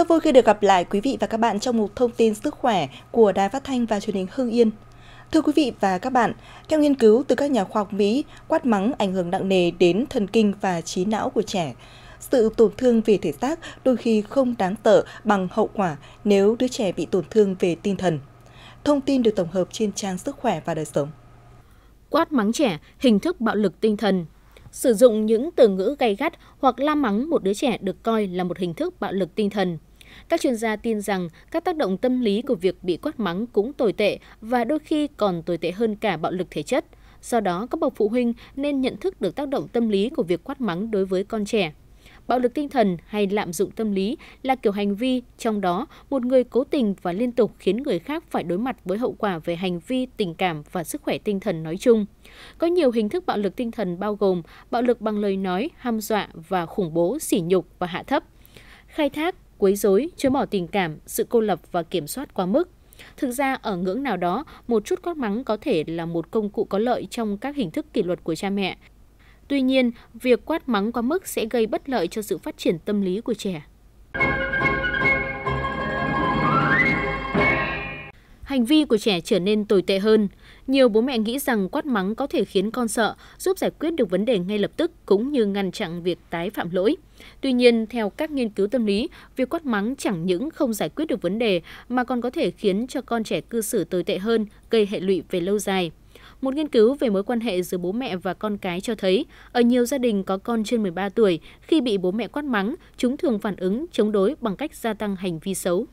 Rất vui khi được gặp lại quý vị và các bạn trong một thông tin sức khỏe của Đài Phát thanh và Truyền hình Hưng Yên. Thưa quý vị và các bạn, theo nghiên cứu từ các nhà khoa học Mỹ, quát mắng ảnh hưởng nặng nề đến thần kinh và trí não của trẻ. Sự tổn thương về thể xác đôi khi không đáng tợ bằng hậu quả nếu đứa trẻ bị tổn thương về tinh thần. Thông tin được tổng hợp trên trang Sức khỏe và đời sống. Quát mắng trẻ, hình thức bạo lực tinh thần, Sử dụng những từ ngữ gay gắt hoặc la mắng một đứa trẻ được coi là một hình thức bạo lực tinh thần. Các chuyên gia tin rằng các tác động tâm lý của việc bị quát mắng cũng tồi tệ và đôi khi còn tồi tệ hơn cả bạo lực thể chất. Do đó, các bậc phụ huynh nên nhận thức được tác động tâm lý của việc quát mắng đối với con trẻ. Bạo lực tinh thần hay lạm dụng tâm lý là kiểu hành vi, trong đó một người cố tình và liên tục khiến người khác phải đối mặt với hậu quả về hành vi, tình cảm và sức khỏe tinh thần nói chung. Có nhiều hình thức bạo lực tinh thần bao gồm bạo lực bằng lời nói, hăm dọa và khủng bố, sỉ nhục và hạ thấp, khai thác, quấy rối, chối bỏ tình cảm, sự cô lập và kiểm soát quá mức. Thực ra, ở ngưỡng nào đó, một chút quát mắng có thể là một công cụ có lợi trong các hình thức kỷ luật của cha mẹ, Tuy nhiên, việc quát mắng quá mức sẽ gây bất lợi cho sự phát triển tâm lý của trẻ. Hành vi của trẻ trở nên tồi tệ hơn. Nhiều bố mẹ nghĩ rằng quát mắng có thể khiến con sợ, giúp giải quyết được vấn đề ngay lập tức cũng như ngăn chặn việc tái phạm lỗi. Tuy nhiên, theo các nghiên cứu tâm lý, việc quát mắng chẳng những không giải quyết được vấn đề mà còn có thể khiến cho con trẻ cư xử tồi tệ hơn, gây hệ lụy về lâu dài. Một nghiên cứu về mối quan hệ giữa bố mẹ và con cái cho thấy, ở nhiều gia đình có con trên 13 tuổi, khi bị bố mẹ quát mắng, chúng thường phản ứng chống đối bằng cách gia tăng hành vi xấu.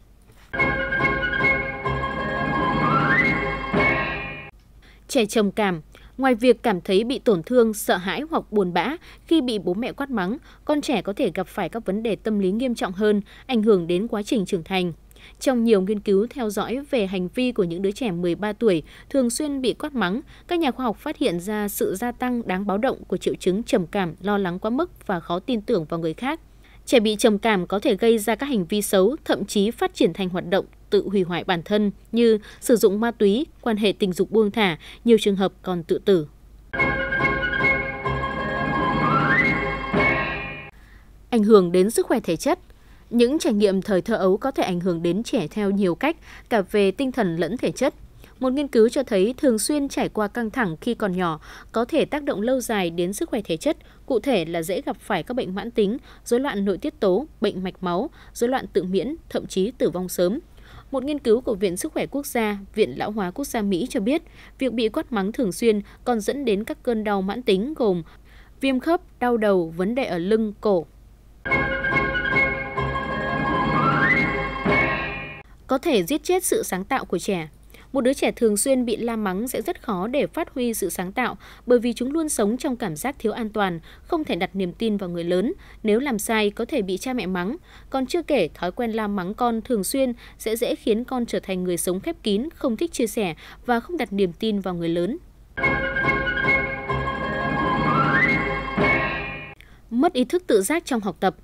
Trẻ trầm cảm Ngoài việc cảm thấy bị tổn thương, sợ hãi hoặc buồn bã khi bị bố mẹ quát mắng, con trẻ có thể gặp phải các vấn đề tâm lý nghiêm trọng hơn, ảnh hưởng đến quá trình trưởng thành. Trong nhiều nghiên cứu theo dõi về hành vi của những đứa trẻ 13 tuổi thường xuyên bị quát mắng, các nhà khoa học phát hiện ra sự gia tăng đáng báo động của triệu chứng trầm cảm, lo lắng quá mức và khó tin tưởng vào người khác. Trẻ bị trầm cảm có thể gây ra các hành vi xấu, thậm chí phát triển thành hoạt động tự hủy hoại bản thân như sử dụng ma túy, quan hệ tình dục buông thả, nhiều trường hợp còn tự tử. Ảnh hưởng đến sức khỏe thể chất những trải nghiệm thời thơ ấu có thể ảnh hưởng đến trẻ theo nhiều cách, cả về tinh thần lẫn thể chất. Một nghiên cứu cho thấy thường xuyên trải qua căng thẳng khi còn nhỏ có thể tác động lâu dài đến sức khỏe thể chất, cụ thể là dễ gặp phải các bệnh mãn tính, rối loạn nội tiết tố, bệnh mạch máu, rối loạn tự miễn, thậm chí tử vong sớm. Một nghiên cứu của Viện Sức khỏe Quốc gia, Viện Lão hóa Quốc gia Mỹ cho biết, việc bị quát mắng thường xuyên còn dẫn đến các cơn đau mãn tính gồm viêm khớp, đau đầu, vấn đề ở lưng, cổ, có thể giết chết sự sáng tạo của trẻ. Một đứa trẻ thường xuyên bị la mắng sẽ rất khó để phát huy sự sáng tạo bởi vì chúng luôn sống trong cảm giác thiếu an toàn, không thể đặt niềm tin vào người lớn. Nếu làm sai có thể bị cha mẹ mắng. Còn chưa kể thói quen la mắng con thường xuyên sẽ dễ khiến con trở thành người sống khép kín, không thích chia sẻ và không đặt niềm tin vào người lớn. Mất ý thức tự giác trong học tập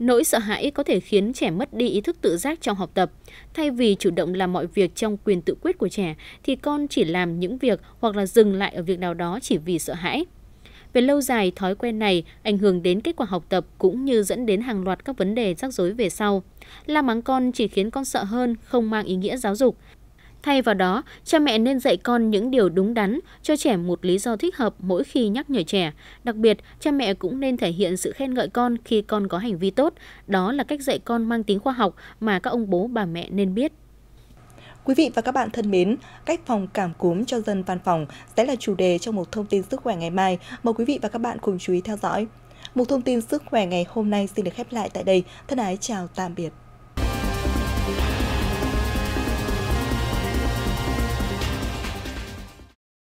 Nỗi sợ hãi có thể khiến trẻ mất đi ý thức tự giác trong học tập. Thay vì chủ động làm mọi việc trong quyền tự quyết của trẻ, thì con chỉ làm những việc hoặc là dừng lại ở việc nào đó chỉ vì sợ hãi. Về lâu dài, thói quen này ảnh hưởng đến kết quả học tập cũng như dẫn đến hàng loạt các vấn đề rắc rối về sau. La mắng con chỉ khiến con sợ hơn, không mang ý nghĩa giáo dục. Thay vào đó, cha mẹ nên dạy con những điều đúng đắn, cho trẻ một lý do thích hợp mỗi khi nhắc nhở trẻ. Đặc biệt, cha mẹ cũng nên thể hiện sự khen ngợi con khi con có hành vi tốt. Đó là cách dạy con mang tính khoa học mà các ông bố bà mẹ nên biết. Quý vị và các bạn thân mến, cách phòng cảm cúm cho dân văn phòng sẽ là chủ đề trong một thông tin sức khỏe ngày mai. Mời quý vị và các bạn cùng chú ý theo dõi. Một thông tin sức khỏe ngày hôm nay xin được khép lại tại đây. Thân ái chào tạm biệt.